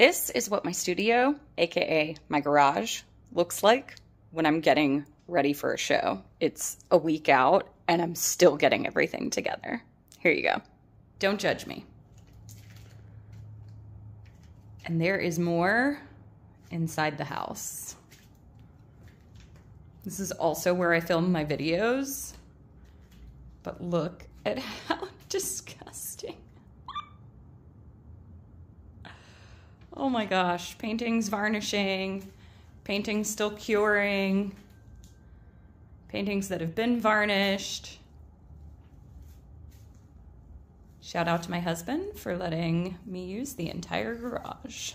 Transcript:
This is what my studio, aka my garage, looks like when I'm getting ready for a show. It's a week out and I'm still getting everything together. Here you go. Don't judge me. And there is more inside the house. This is also where I film my videos. But look at how Oh my gosh, paintings varnishing, paintings still curing, paintings that have been varnished. Shout out to my husband for letting me use the entire garage.